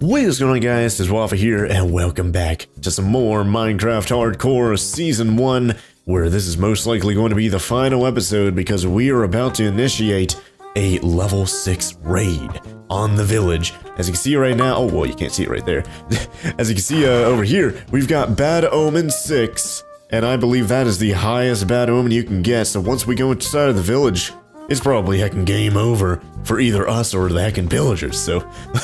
What is going on guys, it's Waffle here, and welcome back to some more Minecraft Hardcore Season 1, where this is most likely going to be the final episode because we are about to initiate a level 6 raid on the village. As you can see right now, oh well you can't see it right there. As you can see uh, over here, we've got Bad Omen 6, and I believe that is the highest Bad Omen you can get, so once we go inside of the village, it's probably heckin' game over for either us or the heckin' villagers, so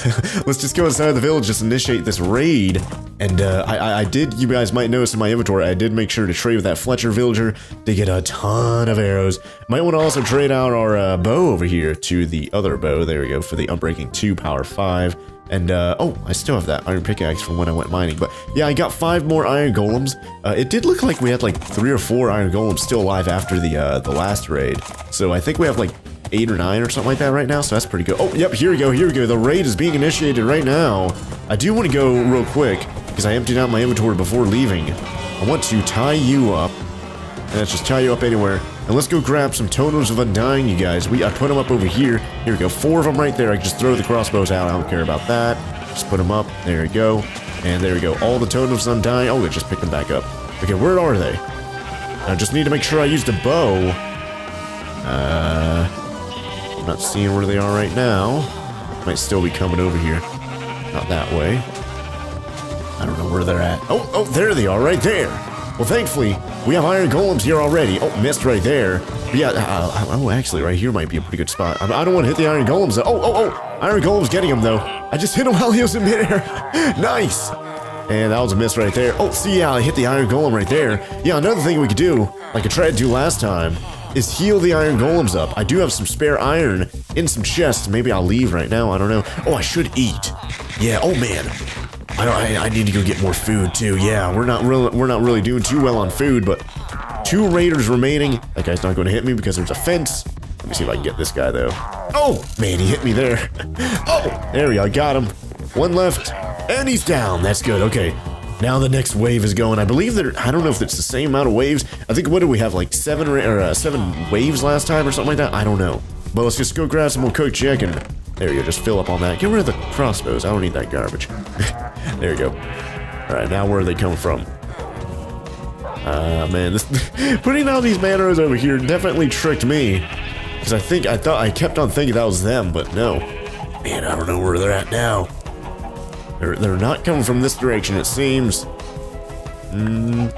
let's just go inside the village, just initiate this raid, and uh, I, I did, you guys might notice in my inventory, I did make sure to trade with that Fletcher villager to get a ton of arrows. Might want to also trade out our uh, bow over here to the other bow, there we go, for the Unbreaking 2 Power 5. And, uh, oh, I still have that iron pickaxe from when I went mining. But, yeah, I got five more iron golems. Uh, it did look like we had, like, three or four iron golems still alive after the, uh, the last raid. So I think we have, like, eight or nine or something like that right now. So that's pretty good. Oh, yep, here we go, here we go. The raid is being initiated right now. I do want to go real quick, because I emptied out my inventory before leaving. I want to tie you up. And let's just tie you up anywhere. And let's go grab some totems of undying, you guys. We I put them up over here. Here we go. Four of them right there. I just throw the crossbows out. I don't care about that. Just put them up. There we go. And there we go. All the totems of undying. Oh, I just picked them back up. Okay, where are they? I just need to make sure I used a bow. Uh, I'm not seeing where they are right now. Might still be coming over here. Not that way. I don't know where they're at. Oh, oh, there they are, right there. Well, thankfully, we have iron golems here already. Oh, missed right there. Yeah, uh, oh, actually, right here might be a pretty good spot. I, I don't want to hit the iron golems. Oh, oh, oh, iron golems getting him, though. I just hit him while he was in midair. nice. And that was a miss right there. Oh, see, yeah, I hit the iron golem right there. Yeah, another thing we could do, like I tried to do last time, is heal the iron golems up. I do have some spare iron in some chests. Maybe I'll leave right now. I don't know. Oh, I should eat. Yeah. Oh man. I, I, I need to go get more food too. Yeah, we're not really we're not really doing too well on food, but two raiders remaining. That guy's not going to hit me because there's a fence. Let me see if I can get this guy though. Oh man, he hit me there. Oh, there we go. I got him. One left, and he's down. That's good. Okay. Now the next wave is going. I believe that I don't know if it's the same amount of waves. I think what did we have like seven or, or uh, seven waves last time or something like that. I don't know. But let's just go grab some more cooked chicken. There you go. Just fill up on that. Get rid of the crossbows. I don't need that garbage. there you go. All right. Now where are they coming from? Ah uh, man, this putting all these manos over here definitely tricked me. Because I think I thought I kept on thinking that was them, but no. Man, I don't know where they're at now. They're, they're not coming from this direction, it seems. Mm,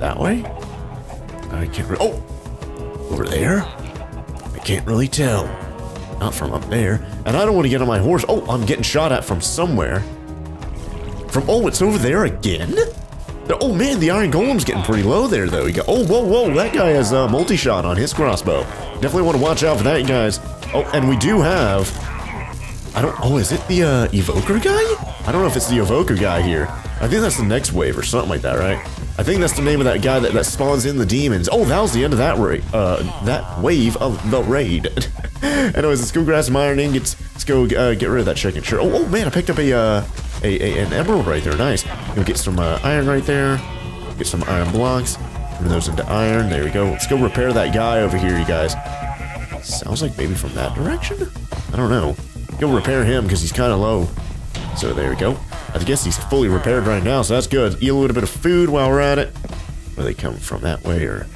that way? I can't Oh! Over there? I can't really tell. Not from up there. And I don't want to get on my horse. Oh, I'm getting shot at from somewhere. From, oh, it's over there again? Oh man, the Iron Golem's getting pretty low there though. You got, oh, whoa, whoa, that guy has a multi-shot on his crossbow. Definitely want to watch out for that, guys. Oh, and we do have I don't, oh, is it the, uh, Evoker guy? I don't know if it's the Evoker guy here. I think that's the next wave or something like that, right? I think that's the name of that guy that, that spawns in the demons. Oh, that was the end of that raid, uh, that wave of the raid. Anyways, let's go grab some iron ingots. Let's go, uh, get rid of that chicken. Sure. Oh, oh, man, I picked up a, uh, a, a an emerald right there. Nice. Go get some, uh, iron right there. Get some iron blocks. Turn those into iron. There we go. Let's go repair that guy over here, you guys. Sounds like maybe from that direction? I don't know. Go repair him because he's kind of low. So there we go. I guess he's fully repaired right now, so that's good. Eat a little bit of food while we're at it. Where they come from, that way or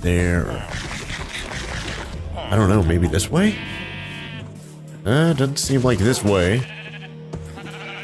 there? Or... I don't know, maybe this way? Uh, doesn't seem like this way.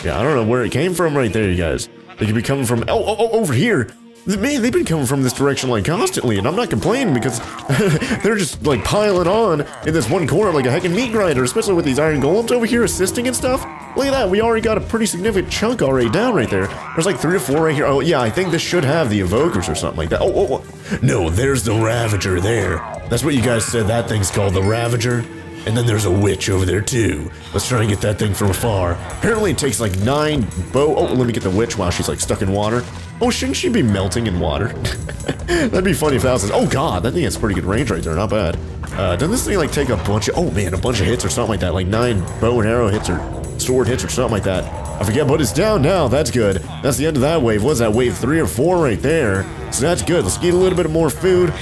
Yeah, I don't know where it came from right there, you guys. They could be coming from- oh, oh, oh, over here! Man, they've been coming from this direction like constantly, and I'm not complaining because they're just like piling on in this one corner like a heckin' meat grinder, especially with these iron golems over here assisting and stuff. Look at that, we already got a pretty significant chunk already down right there. There's like three or four right here. Oh yeah, I think this should have the evokers or something like that. Oh, oh, oh. no, there's the Ravager there. That's what you guys said that thing's called, the Ravager. And then there's a witch over there too. Let's try and get that thing from afar. Apparently it takes like nine bow- oh, let me get the witch while she's like stuck in water. Oh, shouldn't she be melting in water? That'd be funny if that was- oh god, that thing has pretty good range right there, not bad. Uh, doesn't this thing like take a bunch of- oh man, a bunch of hits or something like that, like nine bow and arrow hits or sword hits or something like that. I forget, but it's down now, that's good. That's the end of that wave. Was that wave three or four right there? So that's good. Let's get a little bit more food.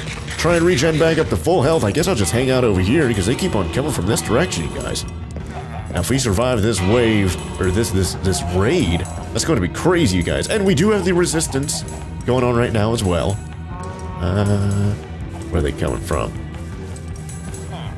Try and regen back up to full health. I guess I'll just hang out over here because they keep on coming from this direction, you guys. Now, if we survive this wave, or this this this raid, that's going to be crazy, you guys. And we do have the resistance going on right now as well. Uh, where are they coming from?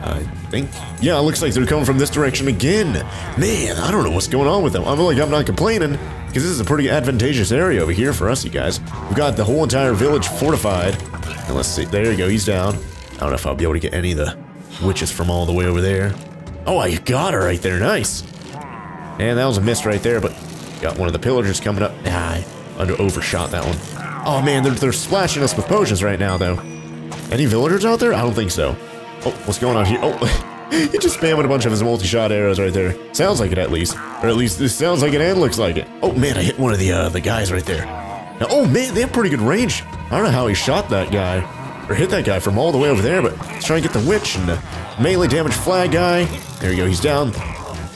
I think. Yeah, it looks like they're coming from this direction again. Man, I don't know what's going on with them. I'm like, I'm not complaining, because this is a pretty advantageous area over here for us, you guys. We've got the whole entire village fortified. And let's see, there you go, he's down. I don't know if I'll be able to get any of the witches from all the way over there. Oh, I got her right there, nice. And that was a miss right there, but got one of the pillagers coming up. Ah, I under overshot that one. Oh man, they're, they're splashing us with potions right now, though. Any villagers out there? I don't think so. Oh, what's going on here? Oh, he just spammed a bunch of his multi-shot arrows right there. Sounds like it at least. Or at least this sounds like it and looks like it. Oh man, I hit one of the uh, the guys right there. Now, oh man, they have pretty good range. I don't know how he shot that guy. Or hit that guy from all the way over there, but let's try and get the witch and the melee damage flag guy. There you go, he's down.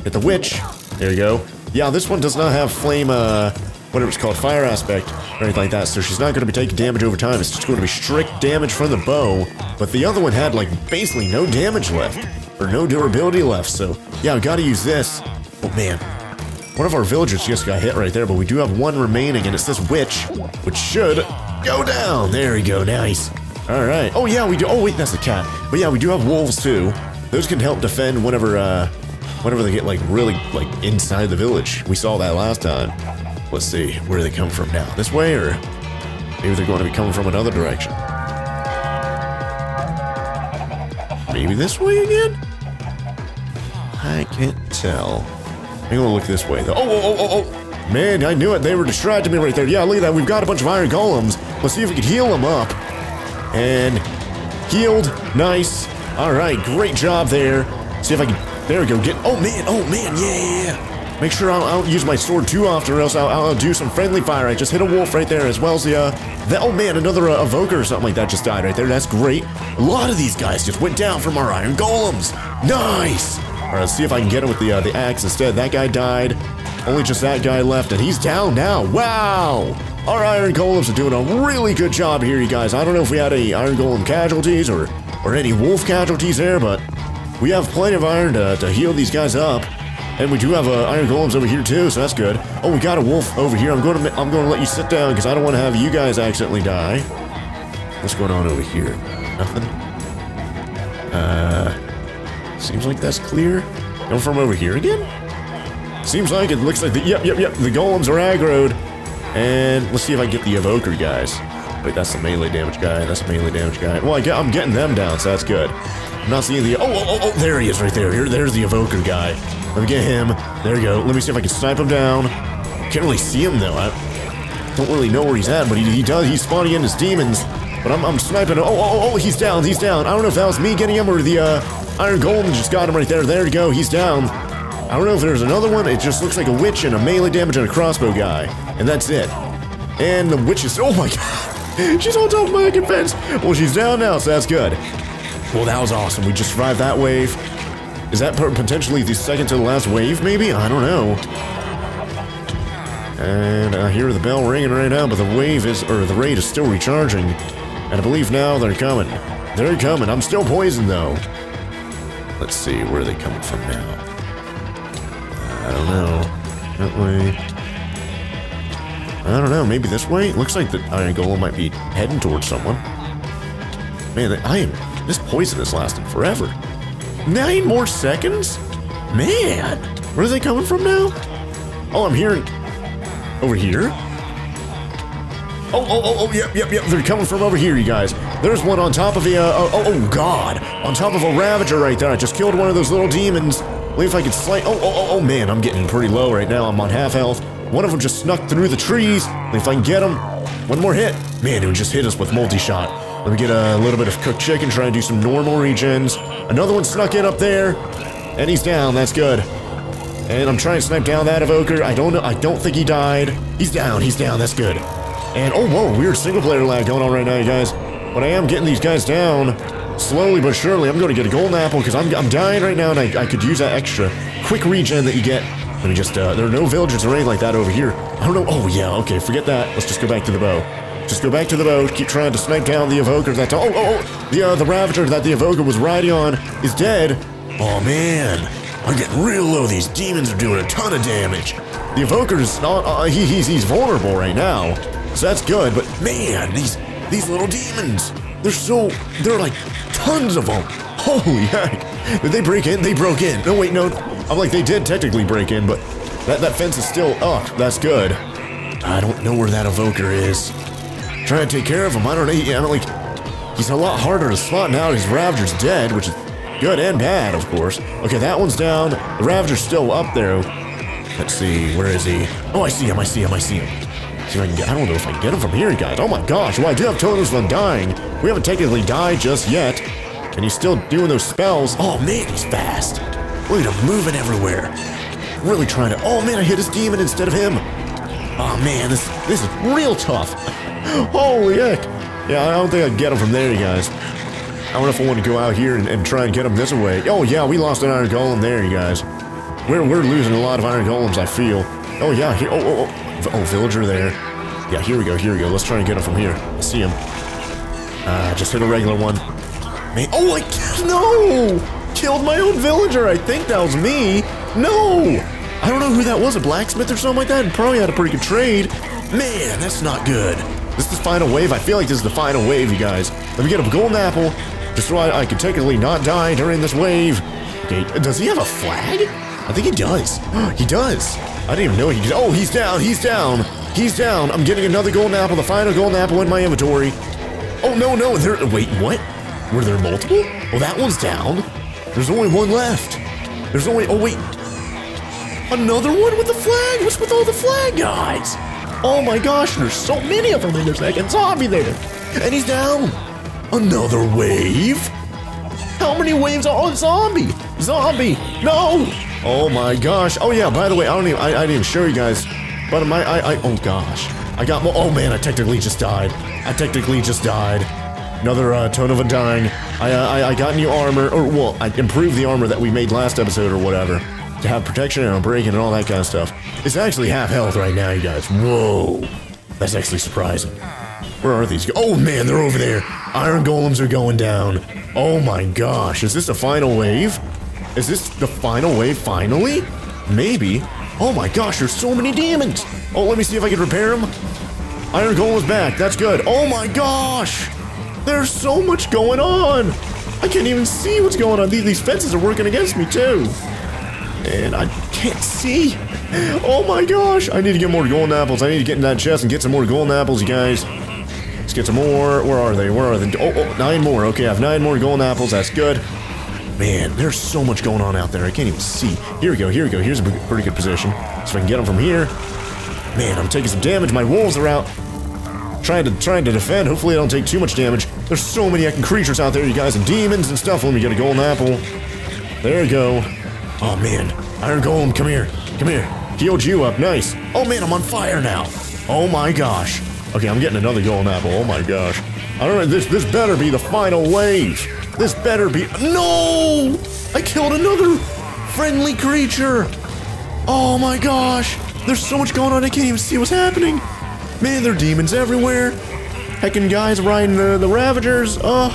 Hit the witch. There you go. Yeah, this one does not have flame, uh, whatever it's called, fire aspect or anything like that, so she's not going to be taking damage over time. It's just going to be strict damage from the bow. But the other one had, like, basically no damage left, or no durability left, so yeah, i got to use this. Oh, man. One of our villagers just got hit right there, but we do have one remaining, and it's this witch, which should go down. There we go, nice. All right. Oh, yeah, we do. Oh, wait, that's a cat. But yeah, we do have wolves, too. Those can help defend whenever, uh, whenever they get, like, really, like, inside the village. We saw that last time. Let's see, where do they come from now? This way, or maybe they're going to be coming from another direction? Maybe this way again? I can't tell. I'm gonna look this way, though. Oh, oh, oh, oh, oh! Man, I knew it. They were distracting me right there. Yeah, look at that. We've got a bunch of iron golems. Let's see if we can heal them up. And healed. Nice. All right, great job there. See if I can. There we go. Get. Oh man. Oh man. Yeah, yeah. Make sure I don't, use my sword too often or else I'll, I'll, do some friendly fire. I just hit a wolf right there as well as the, uh, the oh man, another uh, evoker or something like that just died right there. That's great. A lot of these guys just went down from our iron golems. Nice. All right, let's see if I can get him with the, uh, the axe instead. That guy died. Only just that guy left and he's down now. Wow. Our iron golems are doing a really good job here, you guys. I don't know if we had any iron golem casualties or, or any wolf casualties there, but we have plenty of iron to, to heal these guys up. And we do have uh, iron golems over here too, so that's good. Oh, we got a wolf over here. I'm going to I'm going to let you sit down because I don't want to have you guys accidentally die. What's going on over here? Nothing. Uh, seems like that's clear. Come from over here again? Seems like it looks like the yep yep yep. The golems are aggroed. And let's see if I get the evoker guys. Wait, that's the melee damage guy. That's the melee damage guy. Well, I get, I'm getting them down, so that's good. I'm not seeing the. Oh, oh, oh, oh, there he is right there. Here, there's the evoker guy. Let me get him. There we go. Let me see if I can snipe him down. Can't really see him though. I don't really know where he's at, but he, he does. He's spawning in his demons. But I'm, I'm sniping. Oh, oh, oh, oh, he's down. He's down. I don't know if that was me getting him or the uh, Iron Golem just got him right there. There you go. He's down. I don't know if there's another one. It just looks like a witch and a melee damage and a crossbow guy. And that's it. And the witch is... Oh my god. She's on top of my iron fence. Well, she's down now, so that's good. Well, that was awesome. We just survived that wave. Is that potentially the second to the last wave, maybe? I don't know. And I hear the bell ringing right now, but the wave is, or the raid is still recharging. And I believe now they're coming. They're coming. I'm still poisoned, though. Let's see, where are they coming from now? I don't know. That way. I don't know, maybe this way? It Looks like the Iron Golem might be heading towards someone. Man, I am... This poison is lasting forever. Nine more seconds? Man! Where are they coming from now? Oh, I'm hearing... Over here? Oh, oh, oh, oh, yep, yep, yep. They're coming from over here, you guys. There's one on top of the, uh, oh, oh, God. On top of a Ravager right there. I just killed one of those little demons. Wait if I can slay. Oh, oh, oh, oh, man. I'm getting pretty low right now. I'm on half health. One of them just snuck through the trees. If I can get him. One more hit. Man, it just hit us with multi-shot. Let me get a little bit of cooked chicken, try and do some normal regens. Another one snuck in up there. And he's down, that's good. And I'm trying to snipe down that evoker. I don't know, I don't think he died. He's down, he's down, that's good. And oh, whoa, weird single player lag going on right now, you guys. But I am getting these guys down. Slowly but surely, I'm going to get a golden apple because I'm, I'm dying right now and I, I could use that extra quick regen that you get. Let me just, uh, there are no villagers or anything like that over here. I don't know. Oh, yeah, okay, forget that. Let's just go back to the bow. Just go back to the boat, keep trying to snipe down the evoker that- Oh, oh, oh! The, uh, the Ravager that the evoker was riding on is dead. Oh, man. I'm getting real low. These demons are doing a ton of damage. The Evoker is not, uh, he, he's, he's vulnerable right now. So that's good, but man, these, these little demons, they're so, they're like tons of them. Holy heck. Did they break in? They broke in. No, wait, no. I'm like, they did technically break in, but that, that fence is still up. That's good. I don't know where that Evoker is. Trying to take care of him. I don't know. I don't like, he's a lot harder to spot now. His Ravager's dead, which is good and bad, of course. Okay, that one's down. The Ravager's still up there. Let's see, where is he? Oh, I see him, I see him, I see him. See if I can get, I don't know if I can get him from here, guys. Oh my gosh, well, I do have totems of dying. We haven't technically died just yet. And he's still doing those spells. Oh man, he's fast. Look at him moving everywhere. Really trying to, oh man, I hit his demon instead of him. Oh man, this, this is real tough. Holy heck. Yeah, I don't think I can get him from there, you guys. I don't know if I want to go out here and, and try and get him this way. Oh yeah, we lost an iron golem there, you guys. We're, we're losing a lot of iron golems, I feel. Oh, yeah, here, oh, oh, oh, oh, villager there. Yeah, here we go, here we go. Let's try and get him from here. I see him. Uh, just hit a regular one. Man, oh, I, no! Killed my own villager, I think that was me. No! I don't know who that was, a blacksmith or something like that, and probably had a pretty good trade. Man, that's not good. This is the final wave. I feel like this is the final wave, you guys. Let me get a golden apple, just so I, I can technically not die during this wave. Okay, does he have a flag? I think he does. he does. I didn't even know he did. Oh, he's down. He's down. He's down. I'm getting another golden apple, the final golden apple in my inventory. Oh, no, no. There. Wait, what? Were there multiple? Oh, that one's down. There's only one left. There's only. Oh, wait. Another one with the flag? What's with all the flag guys? Oh my gosh, there's so many of them in their second zombie there. And he's down. Another wave? How many waves are on zombie? Zombie, no! Oh my gosh. Oh yeah, by the way, I don't even, I, I didn't even show you guys, but my, I, I, oh gosh. I got, oh man, I technically just died. I technically just died. Another uh, Totem of dying. I, uh, I, I got new armor, or well, I improved the armor that we made last episode or whatever. To have protection and breaking and all that kind of stuff. It's actually half health right now, you guys. Whoa. That's actually surprising. Where are these? Oh man, they're over there. Iron golems are going down. Oh my gosh, is this the final wave? Is this the final wave finally? Maybe. Oh my gosh, there's so many demons. Oh, let me see if I can repair them. Iron Golem is back. That's good. Oh my gosh. There's so much going on. I can't even see what's going on. These, fences are working against me too. And I can't see. Oh my gosh. I need to get more golden apples. I need to get in that chest and get some more golden apples, you guys. Let's get some more. Where are they? Where are they? Oh, oh, nine more. Okay, I have nine more golden apples. That's good. Man, there's so much going on out there. I can't even see. Here we go. Here we go. Here's a pretty good position. So I can get them from here. Man, I'm taking some damage. My wolves are out. Trying to trying to defend. Hopefully I don't take too much damage. There's so many creatures out there, you guys, and demons and stuff. Let me get a golden apple. There you go. Oh man, Iron Golem, come here. Come here. Healed you up. Nice. Oh man, I'm on fire now. Oh my gosh. Okay, I'm getting another golden apple. Oh my gosh. I. This this better be the final wave. This better be- No! I killed another friendly creature! Oh my gosh! There's so much going on, I can't even see what's happening! Man, there are demons everywhere! Heckin' guys riding the, the Ravagers! Ugh!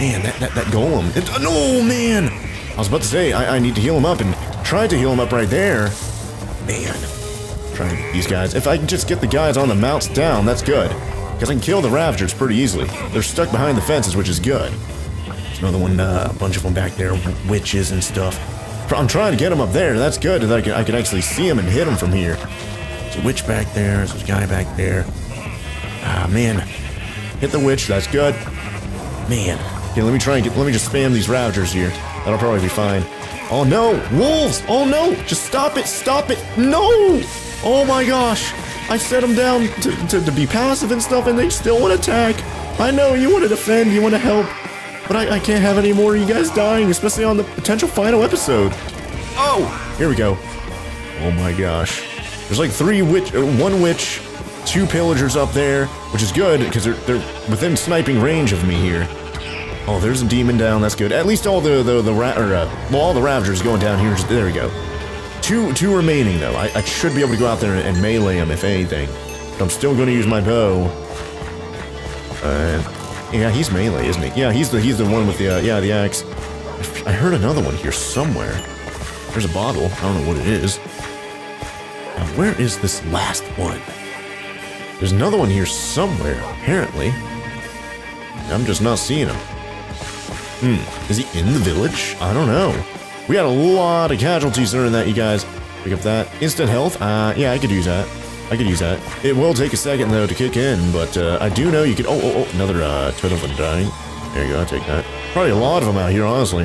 Man, that, that, that golem. It, uh, no, man! I was about to say, I, I need to heal him up and tried to heal him up right there. Man. Trying to get these guys. If I can just get the guys on the mounts down, that's good. Because I can kill the Ravagers pretty easily. They're stuck behind the fences, which is good. There's another one, uh, a bunch of them back there, witches and stuff. I'm trying to get them up there. That's good. That I can, I can actually see them and hit them from here. There's a witch back there. There's a guy back there. Ah, man. Hit the witch. That's good. Man. Okay, let me try and get, let me just spam these Ravagers here. That'll probably be fine. Oh no! Wolves! Oh no! Just stop it! Stop it! No! Oh my gosh! I set them down to, to, to, be passive and stuff, and they still want to attack. I know, you want to defend, you want to help, but I, I can't have any more of you guys dying, especially on the potential final episode. Oh! Here we go. Oh my gosh. There's like three witch, uh, one witch, two pillagers up there, which is good, because they're, they're within sniping range of me here. Oh, there's a demon down, that's good. At least all the, the, the, ra or, uh, well, all the Ravagers going down here, there we go. Two, two remaining though. I, I should be able to go out there and melee him if anything. But I'm still going to use my bow. Uh, yeah, he's melee, isn't he? Yeah, he's the he's the one with the uh, yeah the axe. I heard another one here somewhere. There's a bottle. I don't know what it is. Now, where is this last one? There's another one here somewhere, apparently. I'm just not seeing him. Hmm, is he in the village? I don't know. We got a lot of casualties during that, you guys. Pick up that. Instant health? Uh, yeah, I could use that. I could use that. It will take a second, though, to kick in, but uh, I do know you can... Oh, oh, oh, another uh, Totem dying. There you go, I'll take that. Probably a lot of them out here, honestly.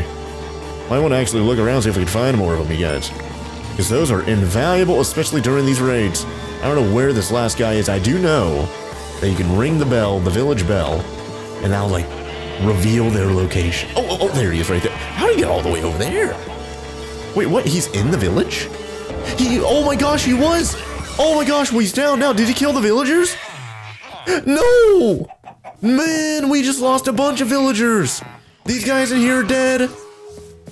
Might want to actually look around, see if we can find more of them, you guys. Because those are invaluable, especially during these raids. I don't know where this last guy is. I do know that you can ring the bell, the village bell, and that'll, like, reveal their location. Oh, oh, oh, there he is right there. How do you get all the way over there? Wait, what? He's in the village? He, oh my gosh, he was! Oh my gosh, well, he's down now. Did he kill the villagers? No! Man, we just lost a bunch of villagers. These guys in here are dead.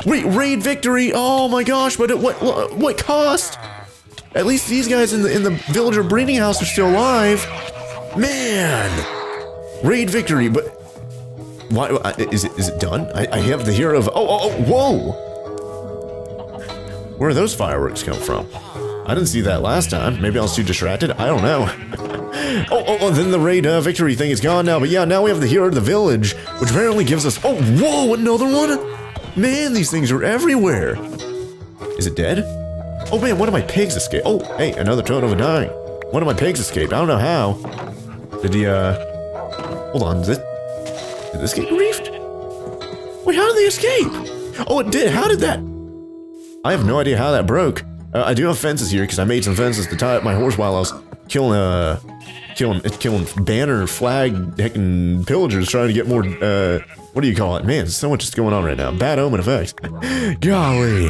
Wait, raid victory. Oh my gosh, but at what what cost? At least these guys in the in the villager breeding house are still alive. Man, raid victory, but why uh, is it is it done? I, I have the hero of oh oh, oh whoa. Where are those fireworks come from? I didn't see that last time. Maybe I was too distracted. I don't know. oh, oh, oh, then the raid uh, victory thing is gone now. But yeah, now we have the hero of the village, which apparently gives us... Oh, whoa, another one? Man, these things are everywhere. Is it dead? Oh man, one of my pigs escaped. Oh, hey, another totem of undying. One of my pigs escaped. I don't know how. Did he, uh... Hold on, did, did this get reefed? Wait, how did they escape? Oh, it did. How did that... I have no idea how that broke. Uh, I do have fences here because I made some fences to tie up my horse while I was killing, uh, killing, killing banner, flag, heckin' pillagers trying to get more, uh, what do you call it? Man, so much is going on right now. Bad omen effects. Golly.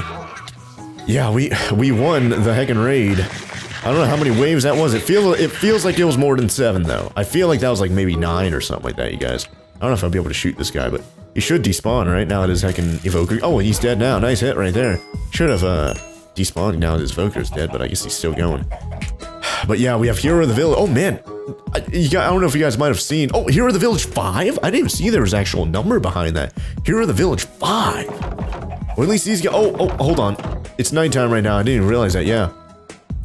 Yeah, we, we won the heckin' raid. I don't know how many waves that was. It feels, it feels like it was more than seven, though. I feel like that was like maybe nine or something like that, you guys. I don't know if I'll be able to shoot this guy, but he should despawn, right? Now that his heckin' evoker- Oh, he's dead now. Nice hit right there. Should have, uh, despawned now that his evoker's dead, but I guess he's still going. But yeah, we have Hero of the Village. Oh, man. I, I don't know if you guys might have seen. Oh, Hero of the Village 5? I didn't even see there was actual number behind that. Hero of the Village 5. Or at least these guys- Oh, oh, hold on. It's nighttime right now. I didn't even realize that. Yeah.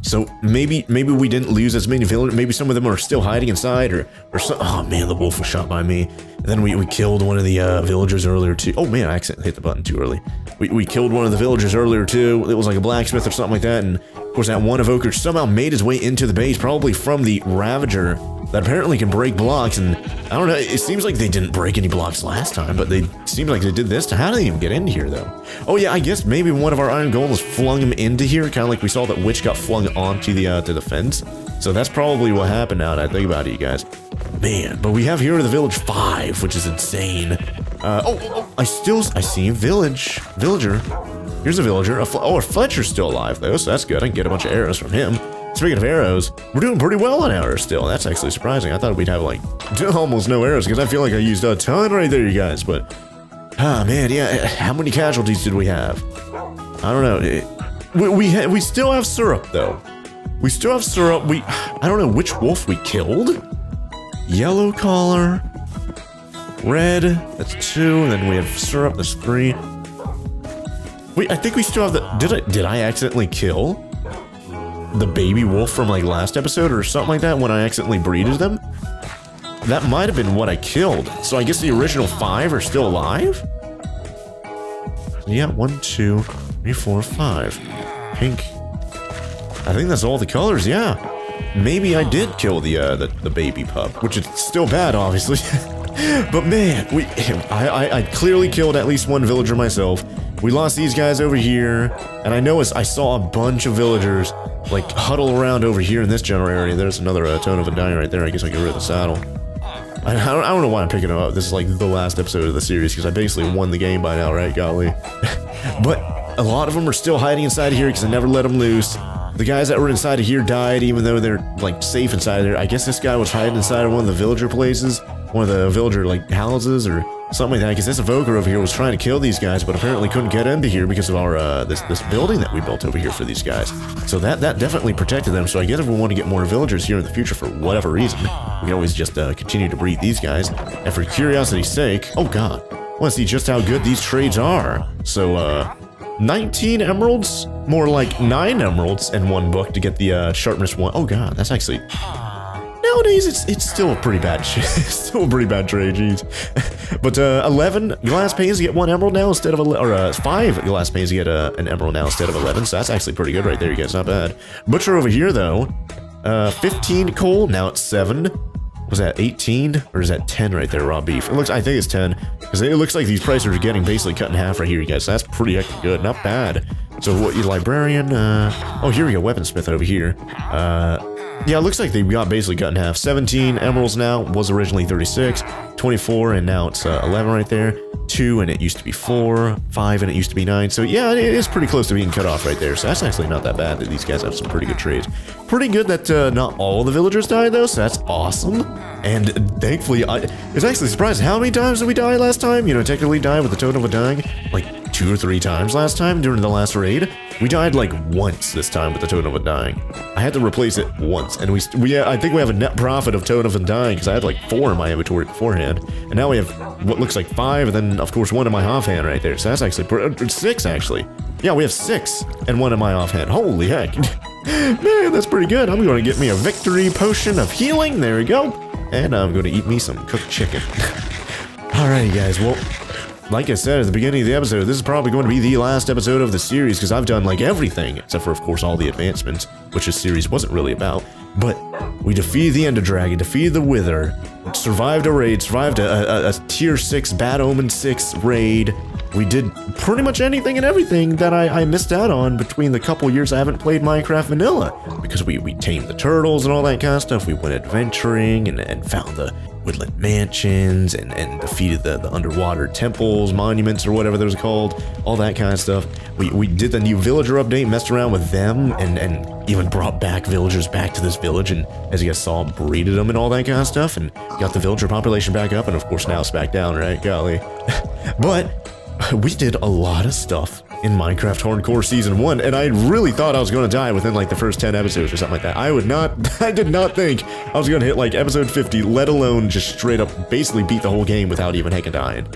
So maybe maybe we didn't lose as many villagers. Maybe some of them are still hiding inside, or or some. Oh man, the wolf was shot by me. And then we, we killed one of the uh, villagers earlier too. Oh man, I accidentally hit the button too early. We, we killed one of the villagers earlier too. It was like a blacksmith or something like that. And of course, that one evoker somehow made his way into the base, probably from the Ravager that apparently can break blocks. And I don't know, it seems like they didn't break any blocks last time, but they seem like they did this time. How did they even get into here, though? Oh, yeah, I guess maybe one of our Iron Golems flung him into here, kind of like we saw that Witch got flung onto the, uh, to the fence. So that's probably what happened now that I think about it, you guys. Man, but we have here the Village 5, which is insane. Uh, oh, oh, oh, I still, I see a village, villager. Here's a villager. A oh, Fletcher's still alive, though, so that's good. I can get a bunch of arrows from him. Speaking of arrows, we're doing pretty well on arrows still. That's actually surprising. I thought we'd have, like, almost no arrows, because I feel like I used a ton right there, you guys, but... Ah, man, yeah, how many casualties did we have? I don't know. We, we, we still have syrup, though. We still have syrup. We, I don't know which wolf we killed. Yellow collar. Red, that's two. And then we have syrup, that's three. Wait, I think we still have the, did I, did I accidentally kill the baby wolf from like last episode or something like that when I accidentally breeded them? That might have been what I killed. So I guess the original five are still alive? Yeah, one, two, three, four, five. Pink, I think that's all the colors, yeah. Maybe I did kill the, uh, the, the baby pup, which is still bad, obviously. but man, we, I, I, I clearly killed at least one villager myself. We lost these guys over here, and I know I saw a bunch of villagers, like, huddle around over here in this general area. There's another uh, Totem of Undying right there. I guess I get rid of the saddle. I, I, don't, I don't know why I'm picking up. This is like the last episode of the series, because I basically won the game by now, right? Golly. but a lot of them are still hiding inside of here because I never let them loose. The guys that were inside of here died, even though they're, like, safe inside there. I guess this guy was hiding inside of one of the villager places. One of the villager, like, houses or something like that. Because this evoker over here was trying to kill these guys, but apparently couldn't get into here because of our, uh, this, this building that we built over here for these guys. So that, that definitely protected them. So I guess if we want to get more villagers here in the future for whatever reason, we can always just, uh, continue to breed these guys. And for curiosity's sake, oh god. want to see just how good these trades are. So, uh, 19 emeralds, more like 9 emeralds and 1 book to get the uh, sharpness 1. Oh god, that's actually... Nowadays, it's it's still a pretty bad still a pretty bad trade, jeez. but uh, 11 glass panes get 1 emerald now instead of... Or uh, 5 glass panes get uh, an emerald now instead of 11, so that's actually pretty good right there, you guys, not bad. Butcher over here, though, uh, 15 coal, now it's 7. Was that 18? Or is that 10 right there, raw beef? It looks, I think it's 10. Because it looks like these prices are getting basically cut in half right here, you guys. So that's pretty good. Not bad. So what, you librarian? Uh, oh, here we go. Weaponsmith over here. Uh, yeah, it looks like they got basically cut in half. 17 emeralds now. Was originally 36. 24, and now it's uh, 11 right there. 2, and it used to be 4. 5, and it used to be 9. So yeah, it is pretty close to being cut off right there. So that's actually not that bad that these guys have some pretty good trades. Pretty good that uh, not all the villagers died, though, so that's awesome. And thankfully, I was actually surprised how many times did we die last time? You know, technically died with the totem of dying. Like, two or three times last time during the last raid. We died like once this time with the Totem of Undying. I had to replace it once, and we, we I think we have a net profit of Totem of Undying because I had like four in my inventory beforehand, and now we have what looks like five, and then of course one in my offhand right there. So that's actually uh, six actually. Yeah, we have six and one in my offhand. Holy heck. Man, that's pretty good. I'm going to get me a victory potion of healing. There we go. And I'm going to eat me some cooked chicken. Alrighty, guys. Well, like I said at the beginning of the episode, this is probably going to be the last episode of the series because I've done like everything, except for of course all the advancements, which this series wasn't really about. But we defeated the Ender Dragon, defeated the Wither, survived a raid, survived a, a, a tier 6 Bad Omen 6 raid. We did pretty much anything and everything that I, I missed out on between the couple years I haven't played Minecraft Vanilla. Because we, we tamed the turtles and all that kind of stuff. We went adventuring and, and found the woodland mansions and, and defeated the, the underwater temples, monuments, or whatever those are called, all that kind of stuff. We, we did the new villager update, messed around with them, and, and even brought back villagers back to this village, and as you guys saw, breeded them and all that kind of stuff, and got the villager population back up, and of course now it's back down, right? Golly. but we did a lot of stuff in Minecraft Hardcore Season 1, and I really thought I was going to die within like the first 10 episodes or something like that. I would not, I did not think I was going to hit like episode 50, let alone just straight up basically beat the whole game without even heckin' dying.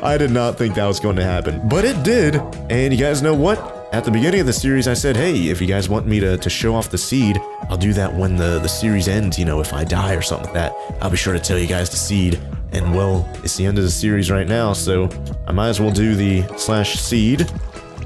I did not think that was going to happen, but it did, and you guys know what? At the beginning of the series, I said, hey, if you guys want me to, to show off the seed, I'll do that when the, the series ends, you know, if I die or something like that. I'll be sure to tell you guys the seed. And well, it's the end of the series right now, so I might as well do the slash seed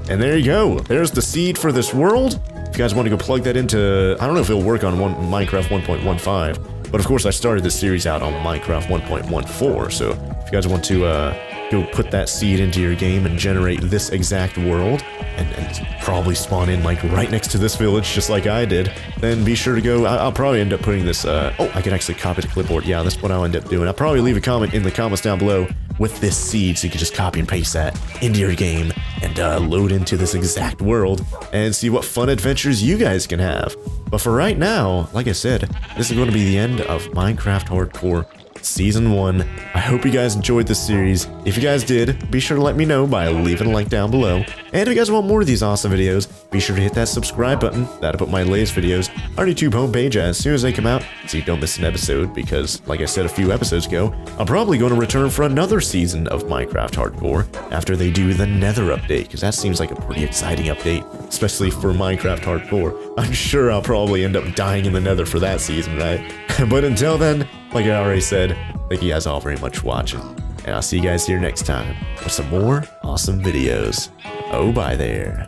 and there you go. There's the seed for this world. If you guys want to go plug that into... I don't know if it'll work on one, Minecraft 1.15. But of course, I started this series out on Minecraft 1.14. So if you guys want to uh, go put that seed into your game and generate this exact world, and, and, probably spawn in like right next to this village, just like I did, then be sure to go. I, will probably end up putting this. Uh, oh, I can actually copy the clipboard. Yeah, that's what I'll end up doing. I'll probably leave a comment in the comments down below with this seed, so you can just copy and paste that into your game and uh, load into this exact world and see what fun adventures you guys can have. But for right now, like I said, this is going to be the end of Minecraft Hardcore Season 1. I hope you guys enjoyed this series. If you guys did, be sure to let me know by leaving a like down below. And if you guys want more of these awesome videos, be sure to hit that subscribe button. That'll put my latest videos on YouTube homepage as soon as they come out, so you don't miss an episode, because, like I said a few episodes ago, I'm probably going to return for another season of Minecraft Hardcore after they do the Nether update, because that seems like a pretty exciting update, especially for Minecraft Hardcore. I'm sure I'll probably end up dying in the Nether for that season, right? but until then, like I already said, thank you guys all very much for watching. And I'll see you guys here next time for some more awesome videos. Oh, bye there.